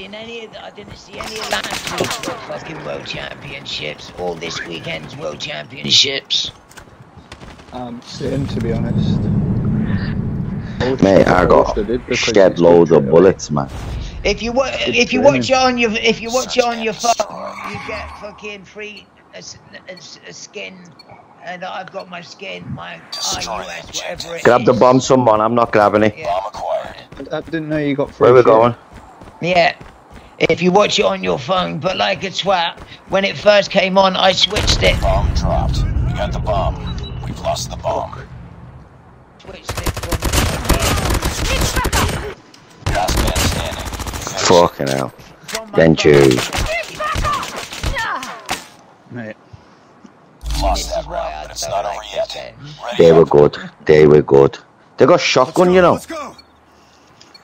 watching any of the, I didn't see any of last week's fucking world championships or this weekend's world championships. Um, same to be honest. Mate, I got shed loads of bullets, man. If you wa- if you watch it on your if you watch it on your phone, you get fucking free a, s- a s- a skin, and I've got my skin, my RUS, whatever it Grab the is. bomb, someone. I'm not grabbing it. Yeah. Bomb acquired. I, I didn't know you got free Where we shit. going? Yeah. If you watch it on your phone, but like a twat, when it first came on, I switched it. Bomb dropped. We got the bomb. We've lost the bomb. Switched it from Last man standing. Finish. Fucking hell. from my Then choose. Mate, Lost This that is why round, but it's don't over yet. They were good. They were good. They got shotgun, you know. Let's go.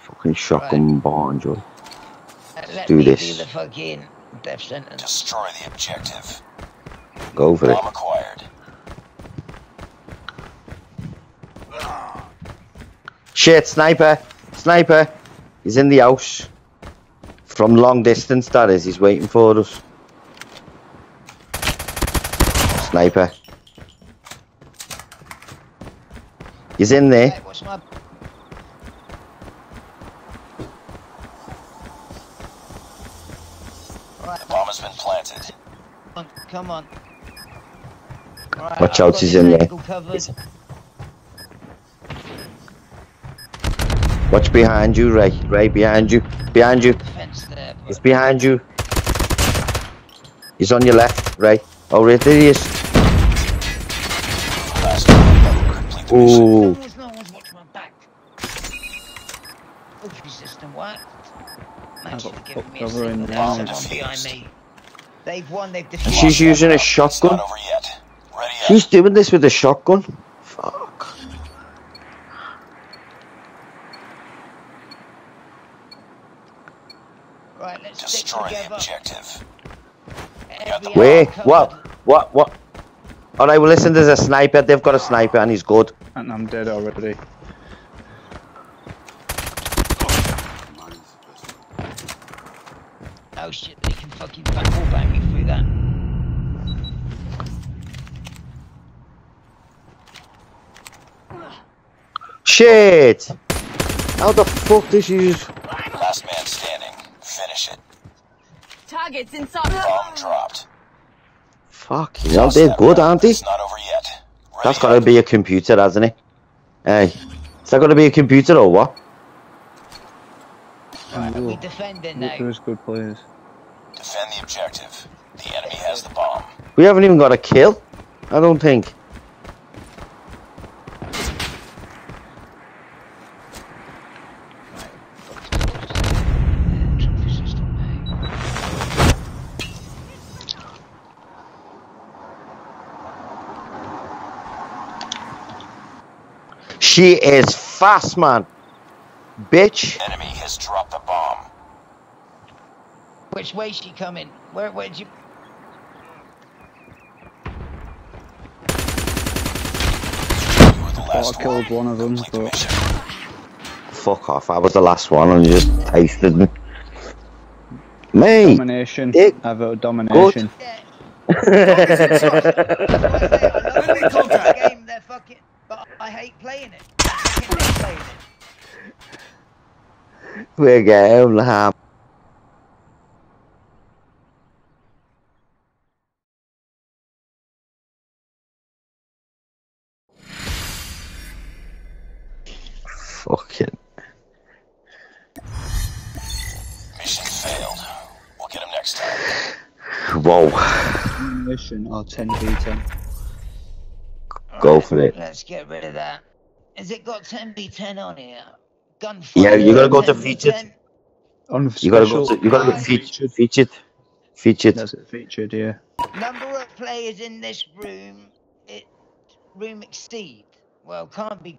Fucking shotgun barn, Joe. Let do me this. do the fucking death sentence. Destroy the objective. Go for it. Acquired. Shit, sniper. Sniper. He's in the house. From long distance, that is. He's waiting for us. Sniper. He's in there. Hey, what's my Right, Bomb has been planted. come on, come on. Right, Watch I've out, got he's in there. Covered. Watch behind you, Ray. Ray, behind you. Behind you. Defense there, He's behind you. He's on your left, Ray. Oh, right, there he is. Last round. Complete the mission. Ooh. No one's, no one's watching my back. Ultra system worked. Thanks got for giving fuck me a cover in There's there. someone behind me. They've won, they've She's defeated. Lost using a shotgun. not over yet. Ready up. She's doing this with a shotgun. Fuck. Right, let's Destroy the objective. Wait, what? What? What? Alright, well, listen, there's a sniper. They've got a sniper and he's good. and I'm dead already. Oh shit, they can fucking back wall bang me through that. Shit! How the fuck did you use... Last man standing. Finish it. Targets inside. Bomb dropped. Fuck, you know, Lost they're that good, aren't they? It's not over yet. Ready That's up. gotta be a computer, hasn't it? Hey, is that gotta be a computer or what? Right, are we Ooh. defending Look, now? There's good players. Defend the objective. The enemy has the bomb. We haven't even got a kill. I don't think. Trophy system now. She is fast, man. Bitch. Enemy has dropped the bomb. Which way she coming? Where, where'd you... You were the Thought last I killed one. one of them, but. Fuck off. I was the last one and you just tasted me. Me. domination. Dick. I vote domination. I love contact. the game, they're fucking... But I hate playing it. Hate playing it. We're getting ham. Fucking. Mission failed. We'll get him next time. Whoa. Domination or 10v10. Go for it. Let's get rid of that. Has it got 10v10 on here? Gunfight. Yeah, you gotta go to 10v10? featured. On You gotta go. To, you gotta go featured. Featured. Featured. That's it, featured, yeah. Number of players in this room, it room exceed. Well, can't be